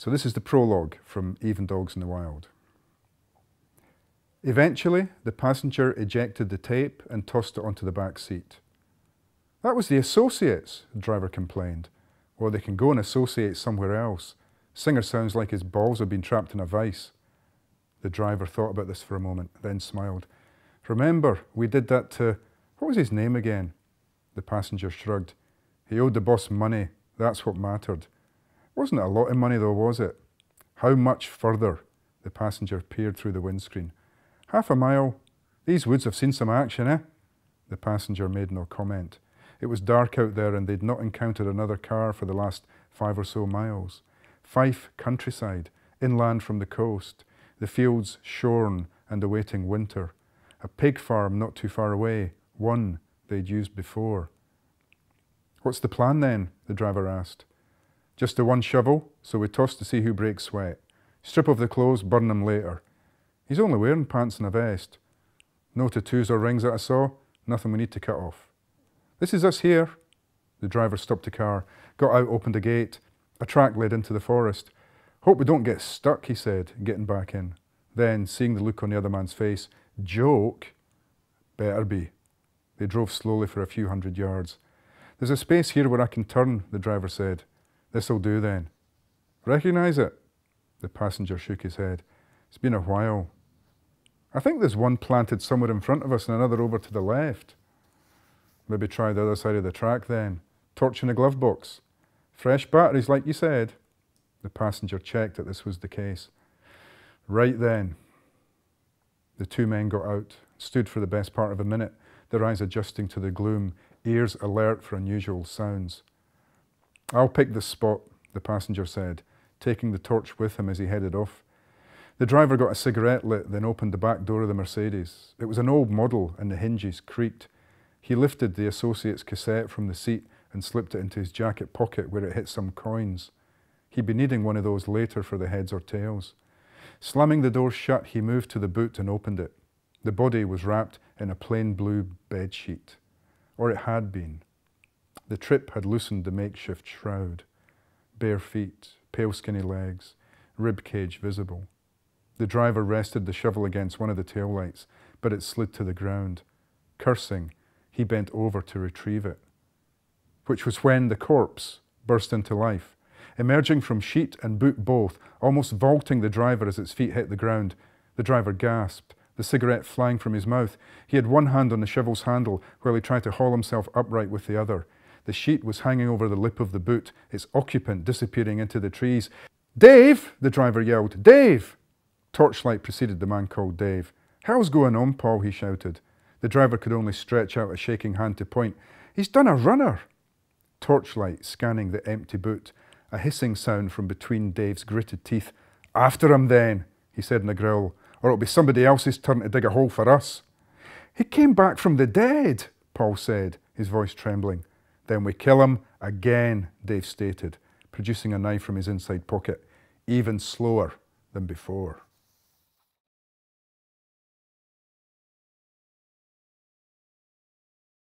So this is the prologue from Even Dogs in the Wild. Eventually, the passenger ejected the tape and tossed it onto the back seat. That was the associates, the driver complained. Well, they can go and associate somewhere else. Singer sounds like his balls have been trapped in a vice. The driver thought about this for a moment, then smiled. Remember, we did that to, what was his name again? The passenger shrugged. He owed the boss money. That's what mattered. Wasn't it a lot of money though, was it? How much further? The passenger peered through the windscreen. Half a mile. These woods have seen some action, eh? The passenger made no comment. It was dark out there and they'd not encountered another car for the last five or so miles. Fife countryside, inland from the coast, the fields shorn and awaiting winter. A pig farm not too far away, one they'd used before. What's the plan then? the driver asked. Just the one shovel, so we toss to see who breaks sweat. Strip off the clothes, burn them later. He's only wearing pants and a vest. No tattoos or rings that I saw, nothing we need to cut off. This is us here. The driver stopped the car, got out, opened a gate. A track led into the forest. Hope we don't get stuck, he said, getting back in. Then, seeing the look on the other man's face, joke, better be. They drove slowly for a few hundred yards. There's a space here where I can turn, the driver said. This'll do then. Recognise it? The passenger shook his head. It's been a while. I think there's one planted somewhere in front of us and another over to the left. Maybe try the other side of the track then. Torch in the glove box. Fresh batteries, like you said. The passenger checked that this was the case. Right then, the two men got out, stood for the best part of a minute, their eyes adjusting to the gloom, ears alert for unusual sounds. I'll pick this spot, the passenger said, taking the torch with him as he headed off. The driver got a cigarette lit, then opened the back door of the Mercedes. It was an old model and the hinges creaked. He lifted the Associates cassette from the seat and slipped it into his jacket pocket where it hit some coins. He'd be needing one of those later for the heads or tails. Slamming the door shut, he moved to the boot and opened it. The body was wrapped in a plain blue bed sheet, or it had been. The trip had loosened the makeshift shroud. Bare feet, pale skinny legs, rib cage visible. The driver rested the shovel against one of the taillights, but it slid to the ground. Cursing, he bent over to retrieve it. Which was when the corpse burst into life, emerging from sheet and boot both, almost vaulting the driver as its feet hit the ground. The driver gasped, the cigarette flying from his mouth. He had one hand on the shovel's handle while he tried to haul himself upright with the other. The sheet was hanging over the lip of the boot, its occupant disappearing into the trees. Dave! the driver yelled. Dave! Torchlight preceded the man called Dave. How's going on, Paul? he shouted. The driver could only stretch out a shaking hand to point. He's done a runner! Torchlight scanning the empty boot, a hissing sound from between Dave's gritted teeth. After him then, he said in a growl, or it'll be somebody else's turn to dig a hole for us. He came back from the dead, Paul said, his voice trembling. Then we kill him again, Dave stated, producing a knife from his inside pocket, even slower than before.